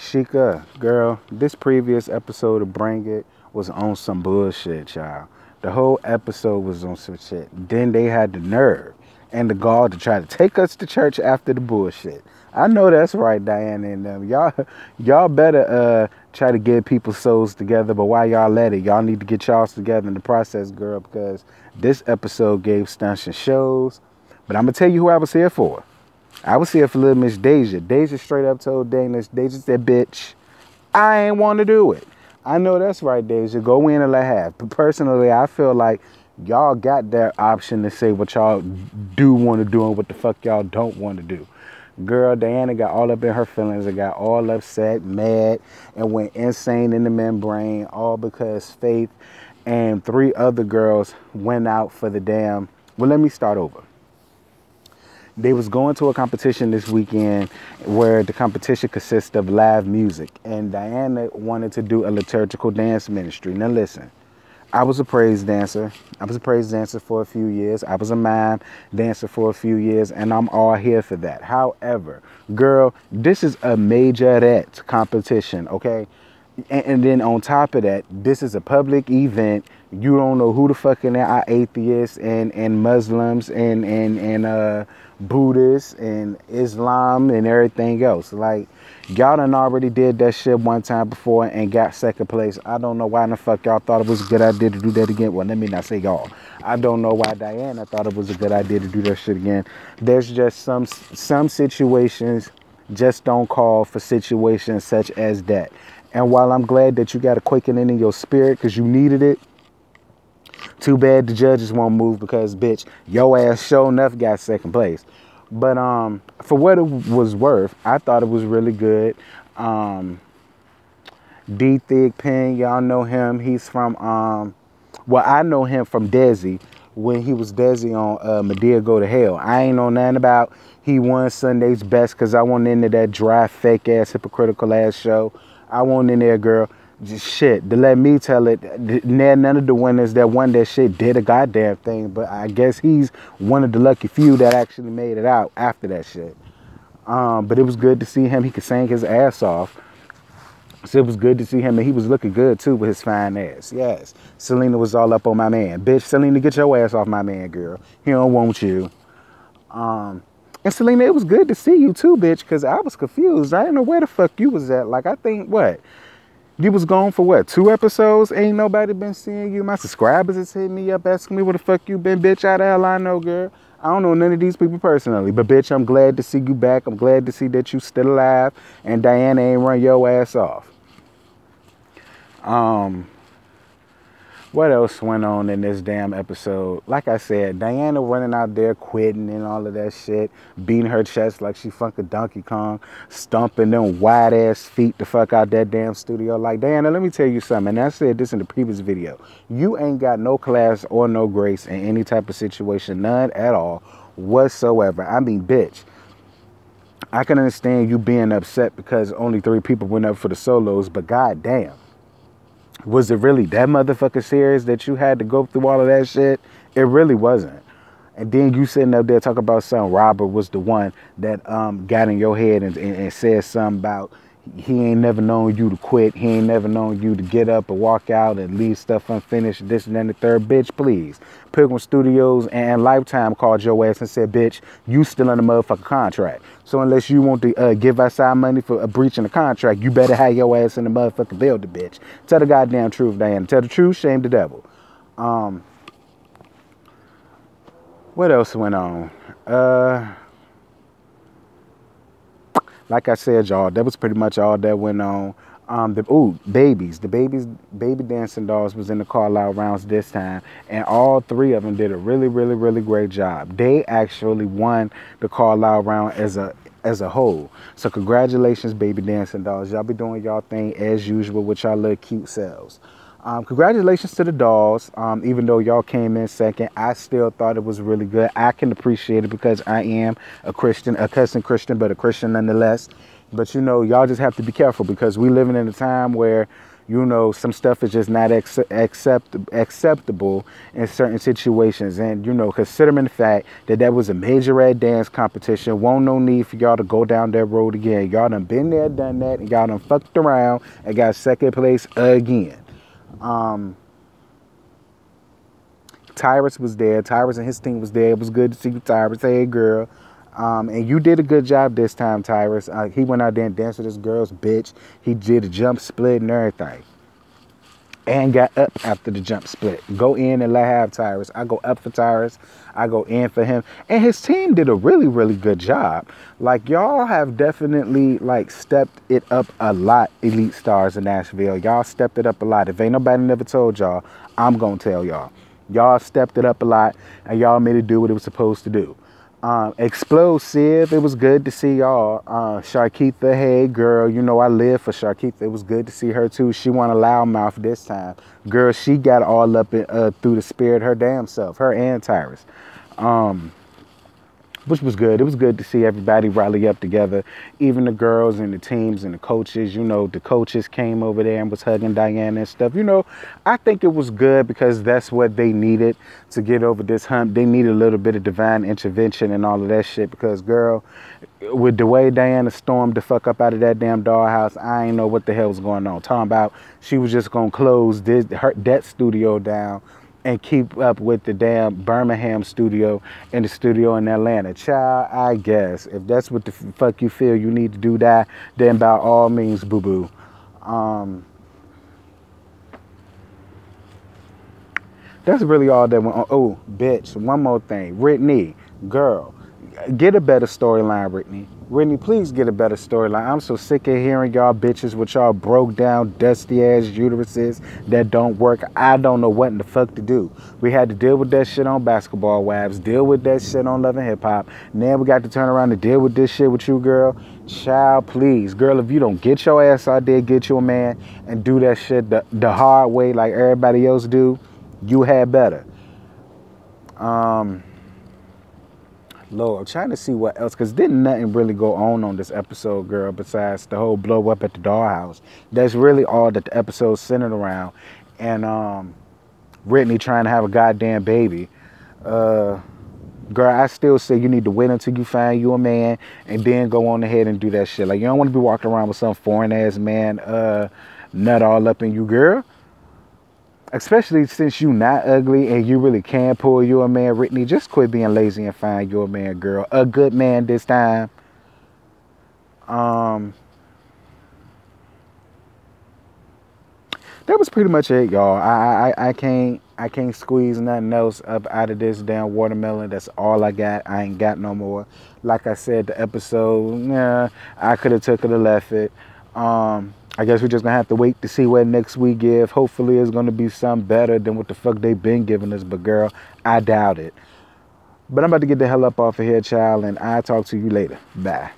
Sheikah, girl, this previous episode of Bring It was on some bullshit, child. The whole episode was on some shit. Then they had the nerve and the gall to try to take us to church after the bullshit. I know that's right, Dianna and them. Y'all, y'all better uh, try to get people's souls together. But why y'all let it, y'all need to get y'all together in the process, girl, because this episode gave stunts and shows. But I'm gonna tell you who I was here for. I was here for little Miss Deja. Deja straight up told Dana, Deja said, bitch, I ain't want to do it. I know that's right, Deja. Go in and let have. But personally, I feel like y'all got that option to say what y'all do want to do and what the fuck y'all don't want to do. Girl, Dianna got all up in her feelings and got all upset, mad, and went insane in the membrane, all because Faith and three other girls went out for the damn. Well, let me start over they was going to a competition this weekend where the competition consists of live music. And Dianna wanted to do a liturgical dance ministry. Now listen i was a praise dancer. I was a praise dancer for a few years. I was a mime dancer for a few years and i'm all here for that. However girl this is a majorette competition okay and, then on top of that, this is a public event. You don't know who the fuckin' are atheists and, and Muslims and, and, and uh, Buddhists and Islam and everything else. Like, y'all done already did that shit one time before and got second place. I don't know why in the fuck y'all thought it was a good idea to do that again. Well, let me not say y'all. I don't know why Dianna thought it was a good idea to do that shit again. There's just some some situations just don't call for situations such as that. And while I'm glad that you got a quaking in your spirit because you needed it, too bad the judges won't move because bitch, your ass sure enough got second place. But um, for what it was worth, I thought it was really good. Um, D Thig Pen, y'all know him. He's from um, well, I know him from Desi when he was Desi on uh, Madea Go to Hell. I ain't know nothing about he won Sunday's best because I went into that dry, fake ass, hypocritical ass show. I went in there, girl. Just shit. To let me tell it none of the winners that won that shit did a goddamn thing but i guess he's one of the lucky few that actually made it out after that shit. Um, but it was good to see him. He could sing his ass off. So it was good to see him and he was looking good too with his fine ass. Yes. Selena was all up on my man. Bitch selena get your ass off my man girl. He don't want you. Um, and Selena, it was good to see you too, bitch, because I was confused. I didn't know where the fuck you was at. Like, I think, what? You was gone for what? Two episodes? Ain't nobody been seeing you. My subscribers is hitting me up asking me where the fuck you been, bitch. How the hell I know, girl? I don't know none of these people personally, but bitch, I'm glad to see you back. I'm glad to see that you still alive and Dianna ain't run your ass off. Um, what else went on in this damn episode? Like I said, Dianna running out there quitting and all of that shit, beating her chest like she fucking Donkey Kong, stomping them wide ass feet the fuck out that damn studio. Like, Dianna, let me tell you something. And I said this in the previous video. You ain't got no class or no grace in any type of situation, none at all whatsoever. I mean, bitch. I can understand you being upset because only three people went up for the solos, but goddamn was it really that motherfucker serious that you had to go through all of that shit? It really wasn't. And then you sitting up there talking about some Robert was the one that um, got in your head and, and, and said something about he ain't never known you to quit. He ain't never known you to get up and walk out and leave stuff unfinished, this and then the third. Bitch, please. Pilgrim Studios and Lifetime called your ass and said, bitch, you still in the motherfucking contract. So unless you want to uh, give us our money for a breach in the contract, you better have your ass in the motherfucking building, bitch. Tell the goddamn truth, Dianna. Tell the truth, shame the devil. Um, what else went on? Uh like I said, y'all, that was pretty much all that went on. Um, the ooh, babies, the babies, baby dancing dolls was in the callout rounds this time, and all three of them did a really, really, really great job. They actually won the callout round as a as a whole. So congratulations, baby dancing dolls. Y'all be doing y'all thing as usual with y'all little cute selves. Um, congratulations to the dolls. Um, even though y'all came in second, I still thought it was really good. I can appreciate it because I am a Christian, a cousin Christian, but a Christian nonetheless. But you know, y'all just have to be careful because we living in a time where you know some stuff is just not accept- acceptable in certain situations and you know considering the fact that that was a majorette dance competition won't no need for y'all to go down that road again y'all done been there done that and y'all done fucked around and got second place again um Tyrus was there. Tyrus and his team was there. It was good to see you, Tyrus. Hey, girl. Um, and you did a good job this time, Tyrus. Uh, he went out there and danced with this girl's bitch. He did a jump split and everything. And got up after the jump split. Go in and let have Tyrus. I go up for Tyrus. I go in for him. And his team did a really, really good job. Like y'all have definitely like stepped it up a lot, Elite Stars in Nashville. Y'all stepped it up a lot. If ain't nobody never told y'all, I'm gonna tell y'all. Y'all stepped it up a lot and y'all made it do what it was supposed to do. Um, explosive, it was good to see y'all. Uh, Sharkeitha, hey girl, you know I live for Sharkeitha. It was good to see her too. She won a loudmouth this time. Girl, she got all up in, uh, through the spirit her damn self, her and Tyrus. Um, which was good. It was good to see everybody rally up together, even the girls and the teams and the coaches. You know, the coaches came over there and was hugging Dianna and stuff. You know, I think it was good because that's what they needed to get over this hump. They needed a little bit of divine intervention and all of that shit because, girl, with the way Dianna stormed the fuck up out of that damn dollhouse, I ain't know what the hell was going on. Talking about she was just gonna close this her that studio down and keep up with the damn Birmingham studio and the studio in Atlanta. Child, I guess if that's what the fuck you feel you need to do that, then by all means, boo boo. Um, that's really all that went on. Oh, bitch, one more thing. Brittany, girl, get a better storyline, Brittany. Brittany, please get a better storyline. I'm so sick of hearing y'all bitches with y'all broke down, dusty ass uteruses that don't work. I don't know what in the fuck to do. We had to deal with that shit on Basketball Wives, deal with that shit on Love and Hip Hop. Now we got to turn around and deal with this shit with you, girl. Child, please. Girl, if you don't get your ass out there, get you a man, and do that shit the, the hard way like everybody else do, you had better. Um Lord, I'm trying to see what else, because didn't nothing really go on on this episode, girl, besides the whole blow up at the dollhouse. That's really all that the episode centered around. And um, Brittany trying to have a goddamn baby. Uh, girl, I still say you need to wait until you find you a man and then go on ahead and do that shit. Like, you don't want to be walking around with some foreign ass man uh, nut all up in you, girl especially since you not ugly and you really can pull your man, Whitney just quit being lazy and find your man, girl. A good man this time. Um, that was pretty much it, y'all. I, I I can't I can't squeeze nothing else up out of this damn watermelon. That's all I got. I ain't got no more. Like I said, the episode, yeah, I could have took it or left it. Um, I guess we're just gonna have to wait to see what next week give. Hopefully, it's gonna be some better than what the fuck they've been giving us. But girl, I doubt it. But I'm about to get the hell up off of here, child, and I'll talk to you later. Bye.